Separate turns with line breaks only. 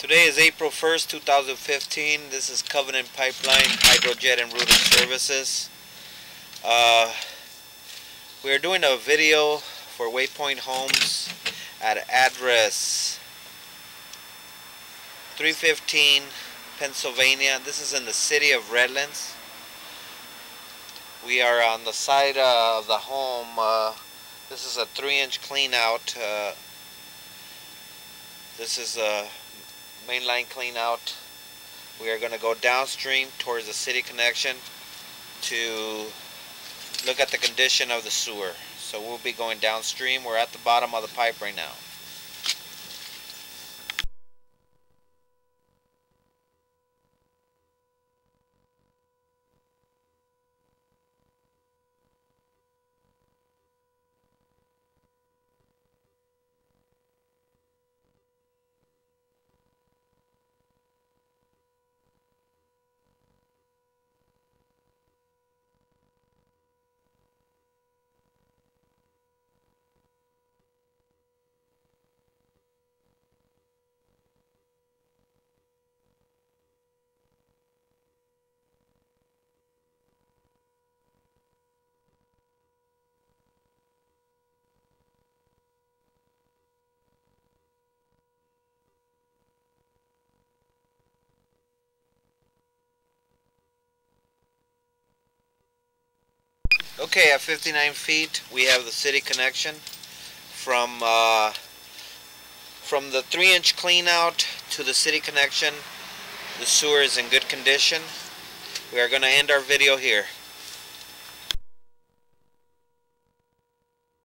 Today is April 1st, 2015. This is Covenant Pipeline Hydrojet and Rooter Services. Uh, we are doing a video for Waypoint Homes at address 315 Pennsylvania. This is in the city of Redlands. We are on the side uh, of the home. Uh, this is a 3 inch clean out. Uh, this is a mainline clean out. We are going to go downstream towards the city connection to look at the condition of the sewer. So we'll be going downstream. We're at the bottom of the pipe right now. Okay, at 59 feet, we have the city connection from uh, from the three inch clean out to the city connection. The sewer is in good condition. We are going to end our video here.